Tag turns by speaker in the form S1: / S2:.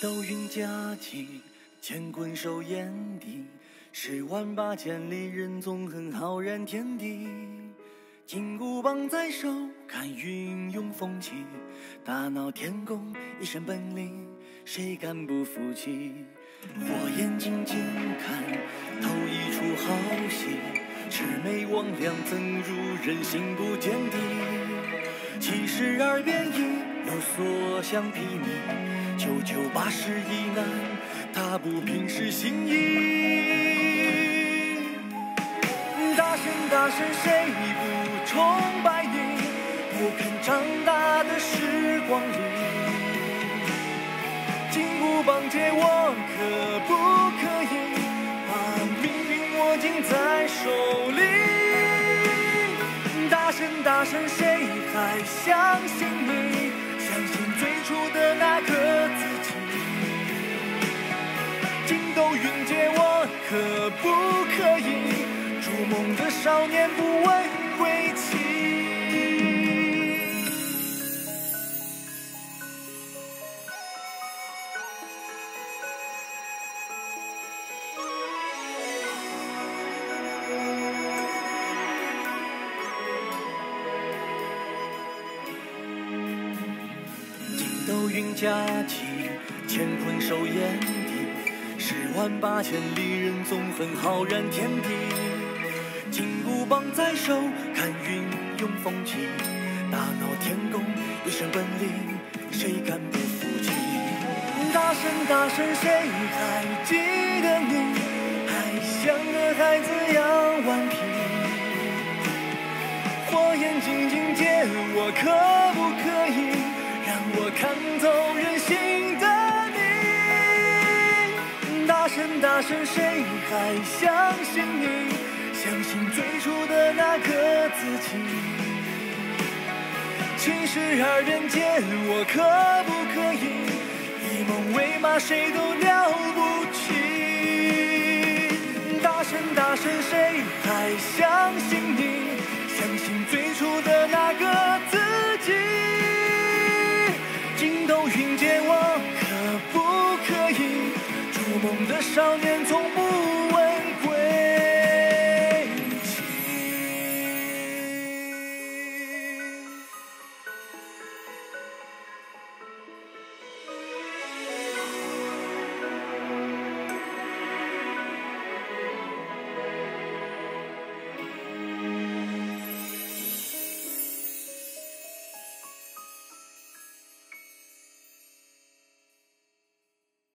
S1: 斗云驾起，乾坤收眼底。十万八千里，人纵横，浩然天地。金箍棒在手，看云涌风起。大闹天宫，一身本领，谁敢不服气？火眼金睛看，透一出好戏。魑魅魍魉怎入人心不见底？七十二变，有所向披靡。九九八十一难，他不平是心意。大神大神，谁不崇拜你？不肯长大的时光里，金箍棒借我可不可以把命运握紧在手里？大神大神，谁还相信你？的少年不问归期。筋斗云驾起，乾坤收眼底。十万八千里，人纵横，浩然天地。金箍棒在手，看云涌风起。大闹天宫，一身本领，谁敢不服气？大神大神，谁还记得你？还像个孩子样顽皮。火眼金睛借我，可不可以让我看透人心的你？大神，谁还相信你？个自己。七十二变剑，我可不可以以梦为马？谁都了不起。大神，大神，谁还相信你？相信最初的那个自己。筋斗云间我可不可以？逐梦的少年从不。